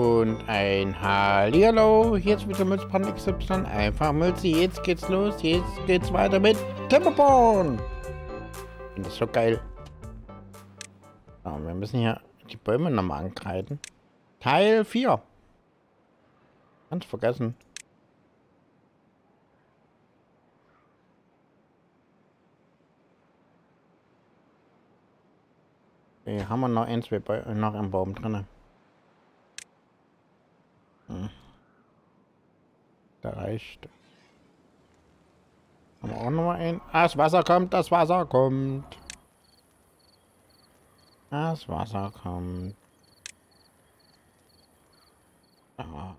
Und ein Hallihallo, hier ist wieder Mützbrand XY, einfach Mütze, jetzt geht's los, jetzt geht's weiter mit finde das so geil. So, wir müssen hier die Bäume nochmal ankreiden. Teil 4. Ganz vergessen. Okay, haben wir noch ein, zwei Bäume, noch einen Baum drin. Der reicht. Haben wir auch noch mal einen. Ah, das Wasser kommt, das Wasser kommt. Das Wasser kommt. Ja.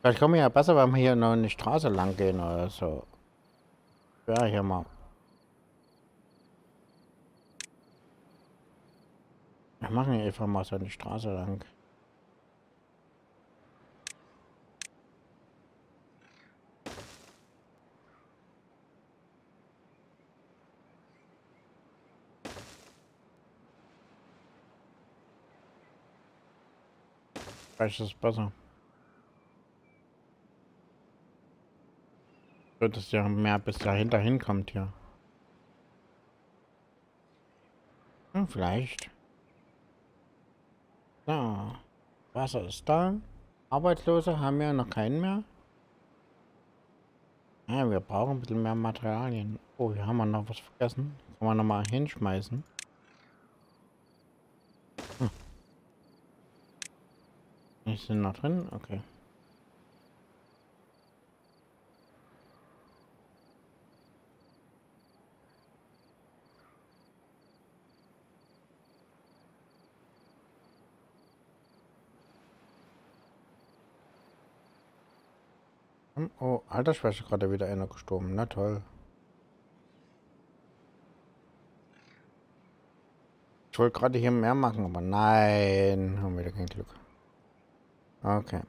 Vielleicht kommen wir ja besser, wenn wir hier noch eine Straße lang gehen oder so. Ja, hier mal. Wir machen einfach mal so eine Straße lang. Vielleicht ist es besser. Wird es ja mehr bis dahinter hinkommt hier. Hm, vielleicht. So. Wasser ist da. Arbeitslose haben wir noch keinen mehr. Ja, wir brauchen ein bisschen mehr Materialien. Oh, hier haben wir noch was vergessen. Kann man noch mal hinschmeißen. Hm. Ist sind noch drin? Okay. Hm, oh, Altersschwäche gerade wieder einer gestorben. Na toll. Ich wollte gerade hier mehr machen, aber nein, haben wir wieder kein Glück. Okay.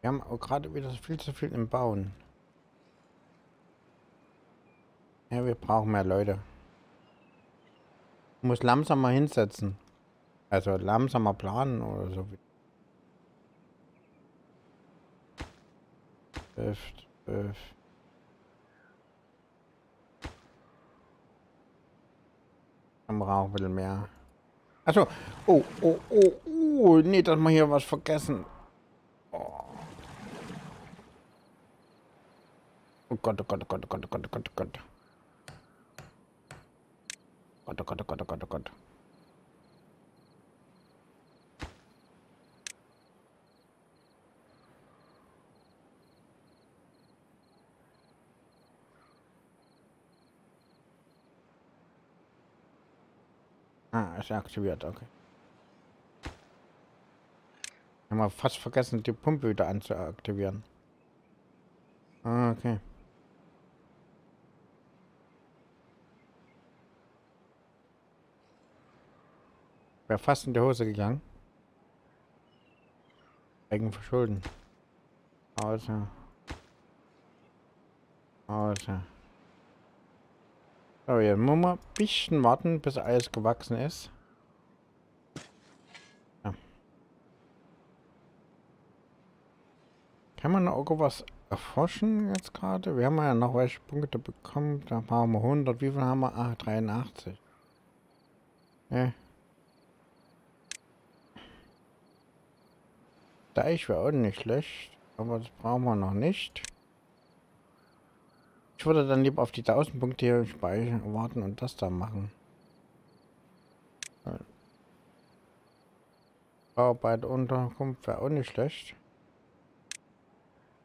Wir haben gerade wieder viel zu viel im Bauen. Ja, wir brauchen mehr Leute. Ich muss langsamer hinsetzen. Also langsamer planen oder so. Zwölf, zwölf. Dann brauchen ein bisschen mehr. Achso. Oh, oh, oh, oh. Nee, dass wir hier was vergessen. Oh. oh Gott, oh Gott, oh Gott, oh Gott, oh Gott, oh Gott, oh Gott. Gott, oh Gott, oh Gott, oh Gott, oh Gott. Ah, ist aktiviert, okay. Haben wir fast vergessen, die Pumpe wieder anzuaktivieren. Ah, okay. Wäre fast in die Hose gegangen. Eigen verschulden. Außer. Außer. So, jetzt muss man ein bisschen warten, bis alles gewachsen ist. Ja. Kann man noch irgendwas erforschen jetzt gerade? Wir haben ja noch welche Punkte bekommen. Da haben wir 100. Wie viel haben wir? Ah, 83. Ja. Deich wäre auch nicht schlecht. Aber das brauchen wir noch nicht. Ich würde dann lieber auf die 1000 Punkte hier speichern, warten und das da machen. Arbeit Unterkunft wäre auch nicht schlecht.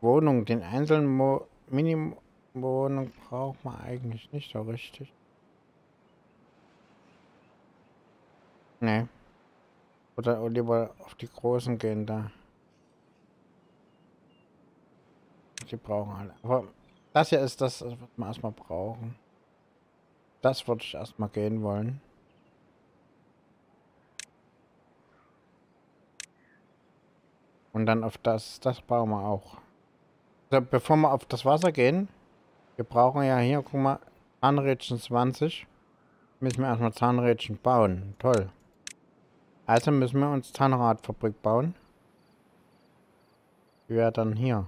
Wohnung, den einzelnen Minimum-Wohnung braucht man eigentlich nicht so richtig. Nee. Oder lieber auf die großen gehen da. Die brauchen alle. Aber das hier ist das, was wir erstmal brauchen. Das würde ich erstmal gehen wollen. Und dann auf das, das bauen wir auch. Also bevor wir auf das Wasser gehen, wir brauchen ja hier, guck mal, Anrädchen 20 Müssen wir erstmal Zahnrädchen bauen. Toll. Also müssen wir uns Zahnradfabrik bauen. Wie wäre dann hier?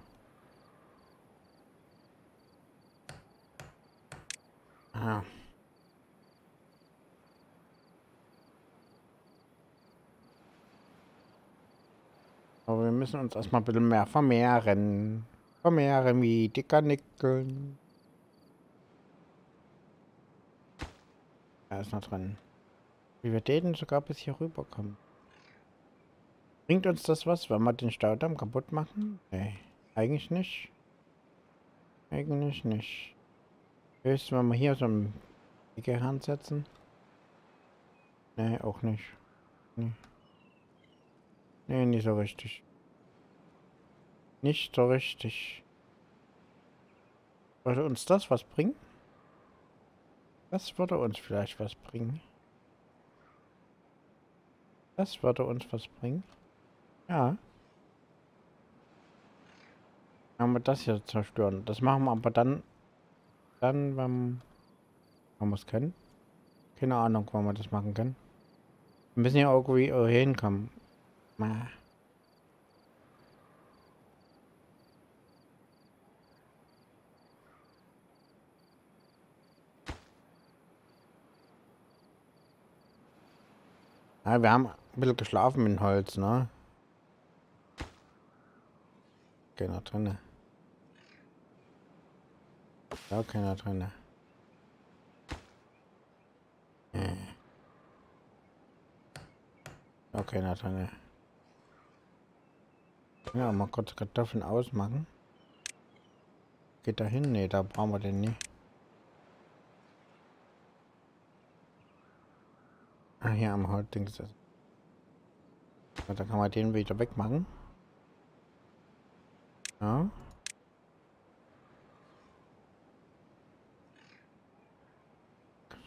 Ah. Aber wir müssen uns erstmal ein bisschen mehr vermehren. Vermehren wie dicker Nickeln. Da ist noch drin. Wie wir den sogar bis hier rüberkommen. Bringt uns das was, wenn wir den Staudamm kaputt machen? Nee, eigentlich nicht. Eigentlich nicht. Höchstens, wenn wir hier so ein Gehirn setzen. Nee, auch nicht. Nee. nee, nicht so richtig. Nicht so richtig. Würde uns das was bringen? Das würde uns vielleicht was bringen. Das würde uns was bringen. Ja. Wenn wir das hier zerstören. Das machen wir aber dann, dann, wenn, wir es können. Keine Ahnung, wann wir das machen können. Wir müssen ja irgendwie hinkommen. Na. Ja, wir haben ein bisschen geschlafen mit Holz, ne? Keiner drinne. Da keiner drinne. Äh. Da keiner drinne. Ja, mal kurz Kartoffeln ausmachen. Geht da hin? Ne, da brauchen wir den nicht. Ah, hier am Holzding ist das. Da kann man den wieder wegmachen. Ja.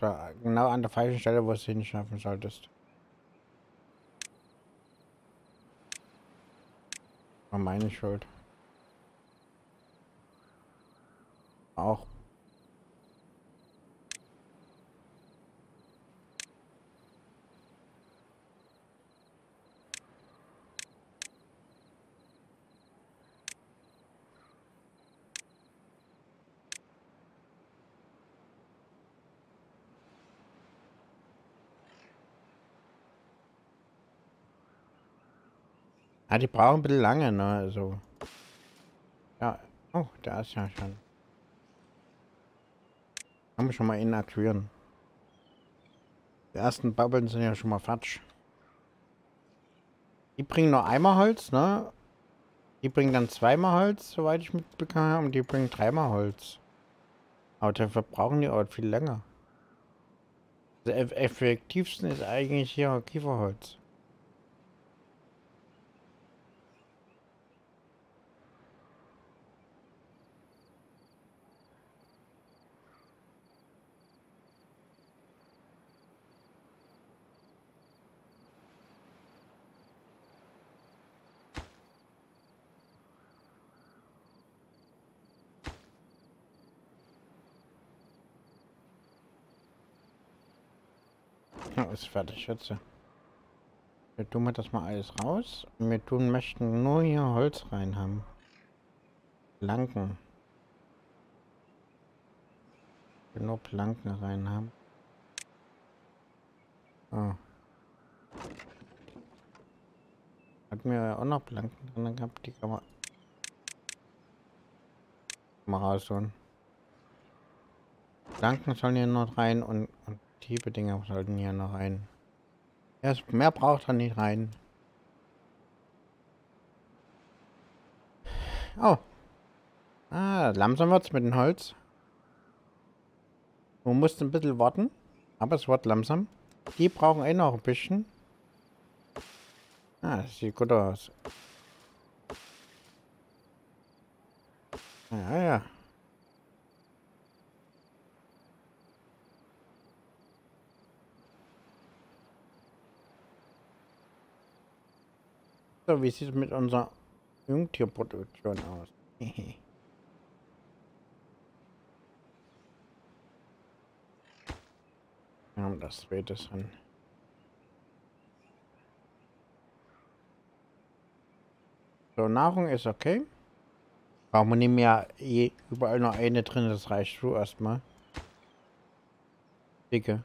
Genau an der falschen Stelle, wo es hinschaffen solltest. War meine Schuld. Auch Ah, die brauchen ein bisschen lange, ne? Also. Ja. Oh, da ist ja schon. Kann man schon mal inaktivieren. Die ersten Bubbeln sind ja schon mal fatsch. Die bringen nur einmal Holz, ne? Die bringen dann zweimal Holz, soweit ich mitbekommen habe. Und die bringen dreimal Holz. Aber dafür brauchen die auch viel länger. Der effektivsten ist eigentlich hier Kieferholz. Ja, ist fertig jetzt. Wir tun wir das mal alles raus. Wir tun möchten nur hier Holz rein haben. Planken. Nur Planken rein haben. Oh. Hatten wir auch noch Planken drin gehabt, die kann man mal rausholen. Planken sollen hier noch rein und, Tiefe Dinger sollten hier noch rein. Erst mehr braucht er nicht rein. Oh. Ah, langsam wird's mit dem Holz. Man muss ein bisschen warten, aber es wird langsam. Die brauchen eh noch ein bisschen. Ah, das sieht gut aus. Ja, ja. So, wie sieht es mit unserer Jungtierproduktion aus? Ja, das weht es an. So, Nahrung ist okay. Brauchen wir nicht mehr überall noch eine drin, das reicht so erstmal. Dicke.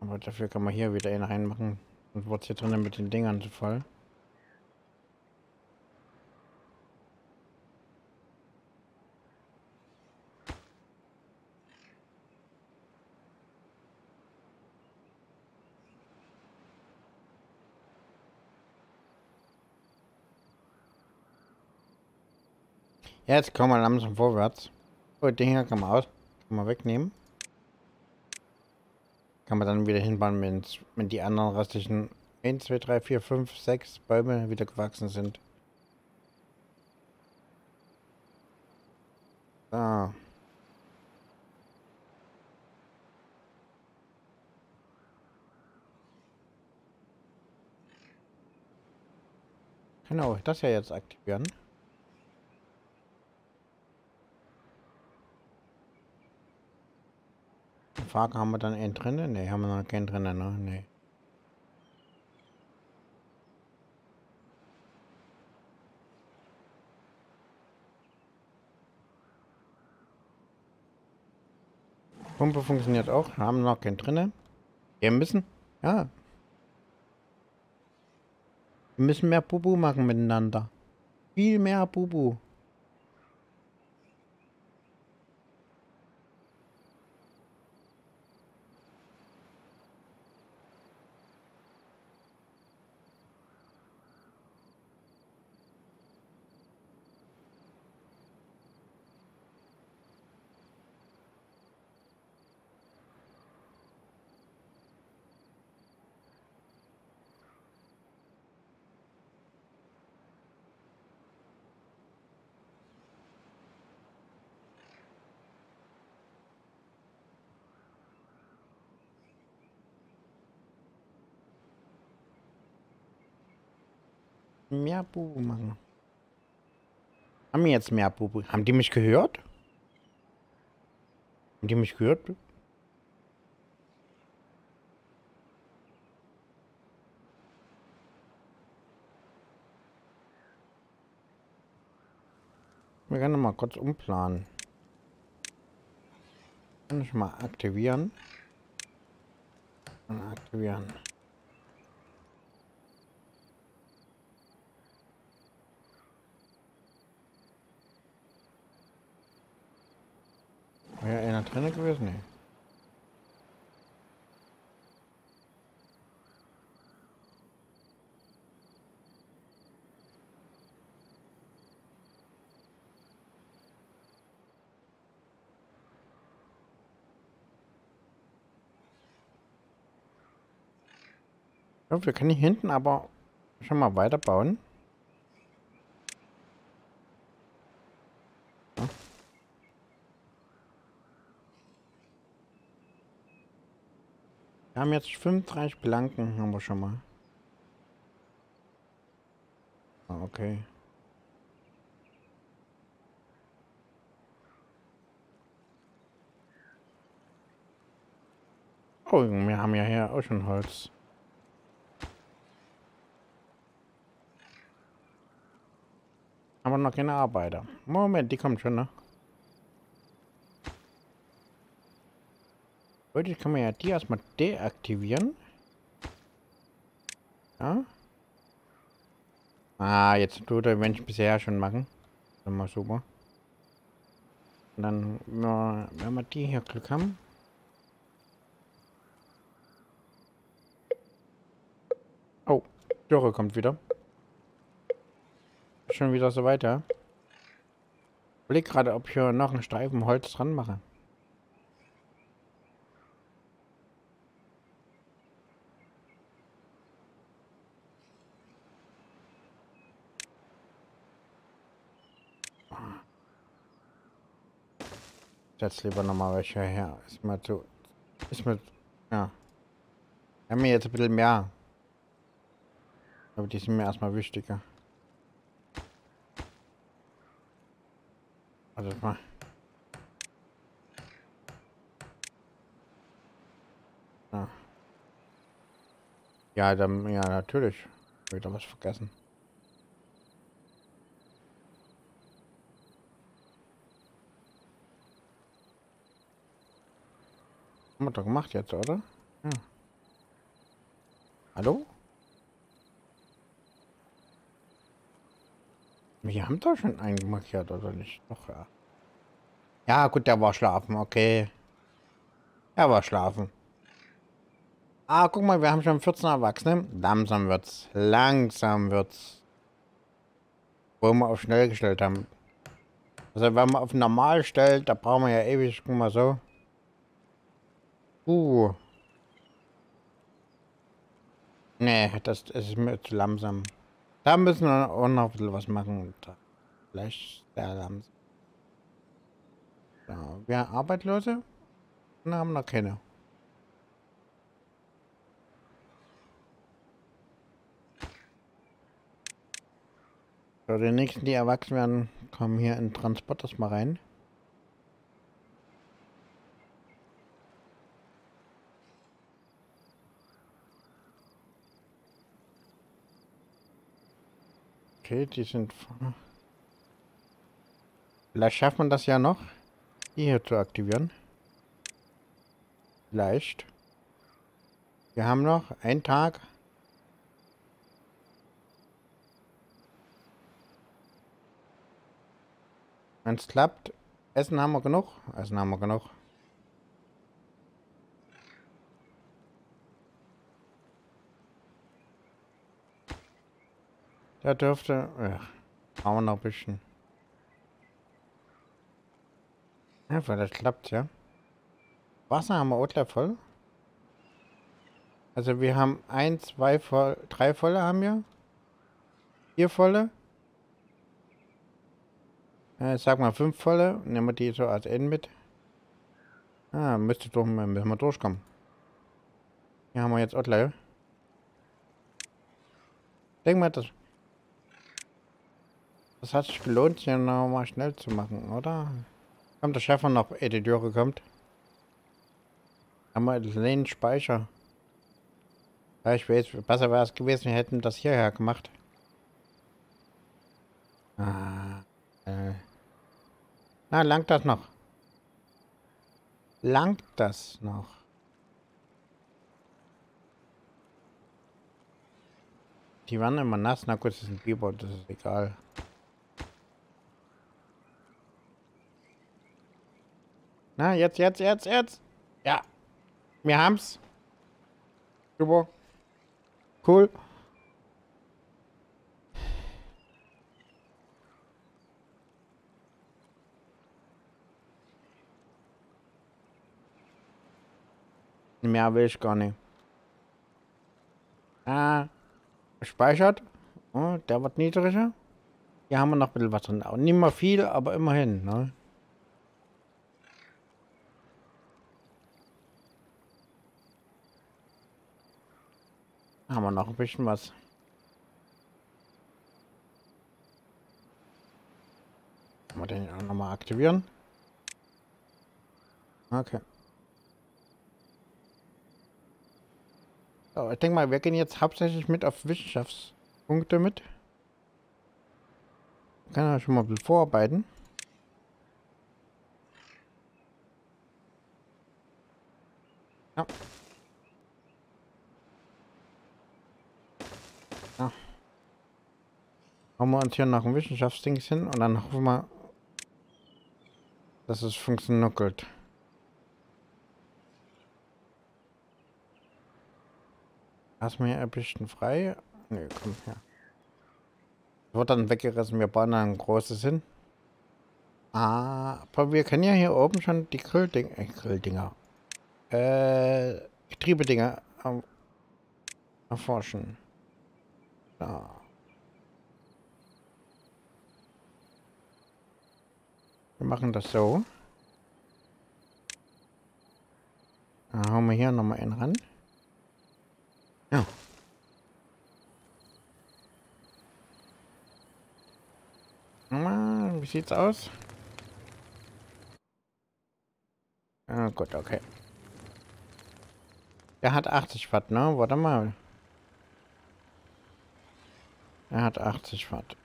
Aber dafür kann man hier wieder einen reinmachen. Und wird hier drinnen mit den Dingern zu voll. Jetzt kommen wir langsam vorwärts. Den hier kann man aus. Kann man wegnehmen. Kann man dann wieder hinbauen, wenn, wenn die anderen restlichen 1, 2, 3, 4, 5, 6 Bäume wieder gewachsen sind. So. Genau, das ja jetzt aktivieren. Frage, haben wir dann einen drinnen? Ne, haben wir noch keinen drinnen, ne? Nee. Pumpe funktioniert auch, haben noch keinen drinnen. Wir müssen, ja. Wir müssen mehr Bubu machen miteinander. Viel mehr Bubu. Mehr Bubu machen. Haben wir jetzt mehr Bubu? Haben die mich gehört? Haben die mich gehört? Wir können mal kurz umplanen. Kann ich mal aktivieren. Und aktivieren. Wäre einer drin gewesen? Nee. Wir können hier hinten aber schon mal weiterbauen. Wir haben jetzt 35 Blanken, haben wir schon mal. Ah, okay. Oh, wir haben ja hier auch schon Holz. Aber noch keine Arbeiter. Moment, die kommen schon, ne? Heute kann man ja die erstmal deaktivieren. Ja. Ah, jetzt tut der Mensch bisher schon machen. Dann mal super. Und dann, wenn wir die hier Glück haben. Oh, Dürre kommt wieder. Schon wieder so weiter. Ich überlege gerade, ob ich hier noch einen Streifen Holz dran mache. jetzt lieber nochmal welche her. Ist mir zu. Ist mir. Ja. Wir haben jetzt ein bisschen mehr. Aber die sind mir erstmal wichtiger. Warte mal. Ja. Ja, dann, ja, natürlich. Ich hab Wieder was vergessen. Haben wir doch gemacht jetzt, oder? Ja. Hallo? Wir haben doch schon einen markiert, oder nicht? Doch, ja. Ja, gut, der war schlafen, okay. Er war schlafen. Ah, guck mal, wir haben schon 14 Erwachsene. Langsam wird's. Langsam wird's. Wo wir auf schnell gestellt haben. Also wenn man auf normal stellt, da brauchen wir ja ewig. Guck mal so. Uh. Nee, das ist mir zu langsam. Da müssen wir auch noch ein bisschen was machen. Vielleicht sehr langsam. Ja, wir Arbeitslose? Na, haben noch keine. So, die nächsten, die erwachsen werden, kommen hier in Transport mal rein. Okay, die sind... Vielleicht schafft man das ja noch, die hier zu aktivieren. Vielleicht. Wir haben noch einen Tag. Wenn es klappt, Essen haben wir genug. Essen haben wir genug. Der dürfte... Haben wir noch ein bisschen. Ja, vielleicht klappt ja. Wasser haben wir auch voll. Also wir haben ein, zwei voll, drei volle haben wir. Vier volle. Äh, sag mal fünf volle. Nehmen wir die so als N mit. Ah, müsste doch müssen wir durchkommen. Hier haben wir jetzt Outlier. Denk mal, das, das hat sich gelohnt, hier noch mal schnell zu machen, oder? Kommt der Chef noch, ehe die Türe kommt. Haben wir den Speicher. Ja, ich weiß, besser wäre es gewesen, wir hätten das hierher gemacht. Ah, äh. Na, langt das noch? Langt das noch? Die waren immer nass. Na gut, das ist ein Biber, das ist egal. Na, jetzt, jetzt, jetzt, jetzt. Ja. Wir haben's. Super. Cool. Mehr will ich gar nicht. Ah, speichert. Oh, der wird niedriger. Hier haben wir noch ein bisschen was drin. Nicht mehr viel, aber immerhin. Ne? Haben wir noch ein bisschen was. Kann wir den auch nochmal aktivieren? Okay. So, ich denke mal, wir gehen jetzt hauptsächlich mit auf Wissenschaftspunkte mit. Kann ja schon mal ein bisschen vorarbeiten. Ja. Hauen wir uns hier nach dem Wissenschaftsding hin und dann hoffen wir, dass es funktioniert. Lass mir ein bisschen frei. Ne, komm her. Wird dann weggerissen. Wir bauen dann ein großes hin. Ah, aber wir können ja hier oben schon die Grillding äh, Grilldinger. Äh, Getriebedinger erforschen. Da. Wir machen das so. Dann hauen wir hier nochmal einen ran. Ja. Wie sieht's aus? Ah, gut, okay. Der hat 80 Watt, ne? Warte mal. Er hat 80 Watt.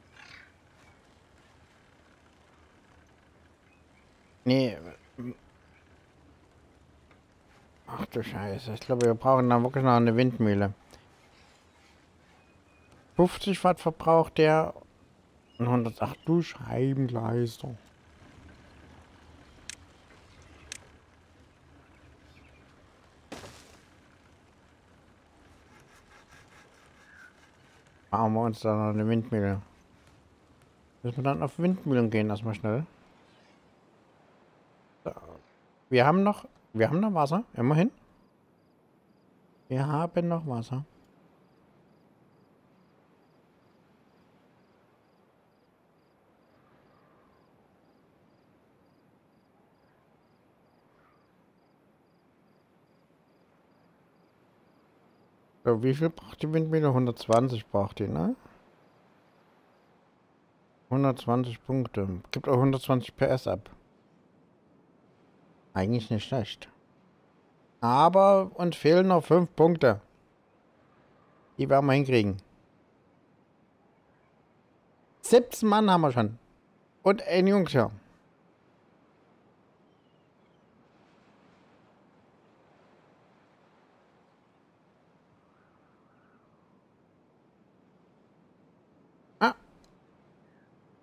Nee. Ach du Scheiße. Ich glaube, wir brauchen dann wirklich noch eine Windmühle. 50 Watt verbraucht der und 108 du Scheibenkleister. Machen wir uns da noch eine Windmühle. Müssen wir dann auf Windmühlen gehen, erstmal schnell. Wir haben noch, wir haben noch Wasser, immerhin. Wir haben noch Wasser. So, wie viel braucht die Windmühle? 120 braucht die, ne? 120 Punkte. Gibt auch 120 PS ab. Eigentlich nicht schlecht. Aber uns fehlen noch 5 Punkte. Die werden wir hinkriegen. 17 Mann haben wir schon. Und ein Jungs ja.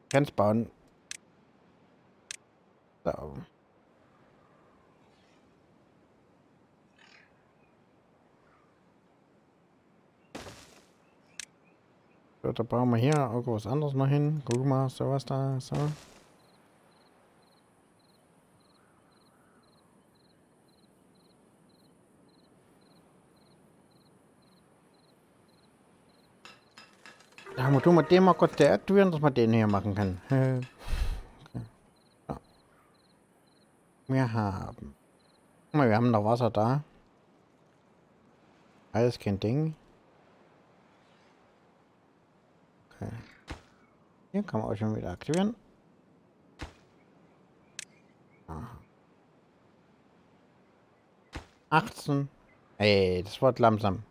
Kannst bauen. So. So, da bauen wir hier irgendwas anderes noch hin. Guck mal, sowas da, so. Da muss du mit dem mal kurz deaktivieren, dass man den hier machen kann. Okay. So. Wir haben. Wir haben noch Wasser da. Alles kein Ding. Okay. Hier kann man auch schon wieder aktivieren. Aha. 18. Ey, das wird langsam.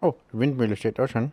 Oh, die Windmühle steht auch schon.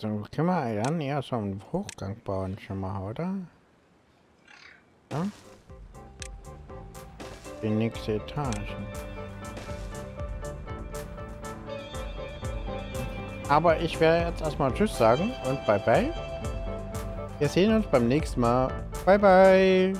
So, können wir dann eher so einen Hochgang bauen schon mal, oder? Ja? Die nächste Etage. Aber ich werde jetzt erstmal Tschüss sagen und Bye Bye. Wir sehen uns beim nächsten Mal. Bye Bye.